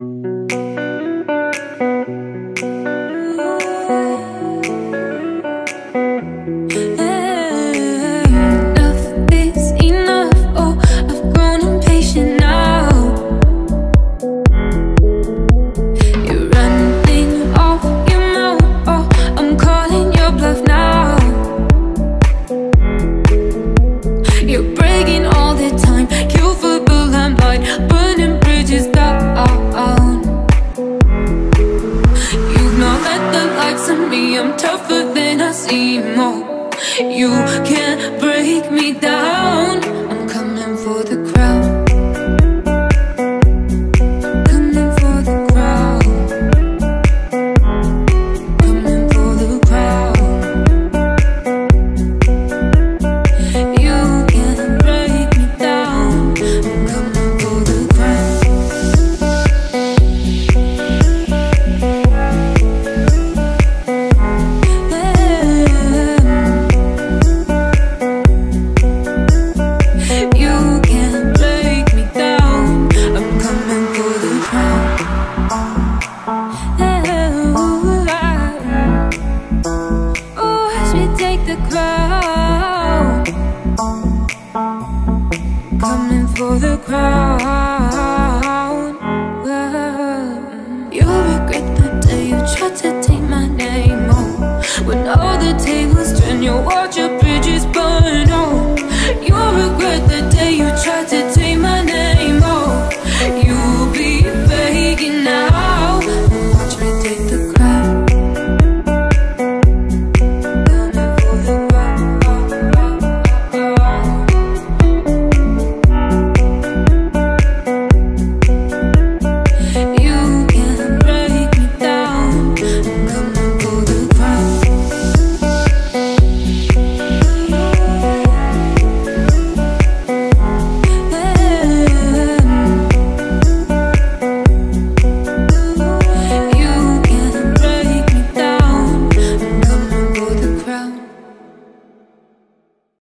thank mm -hmm. you I'm tougher than I seem. Oh, you can't. me take the crown. Coming for the crown.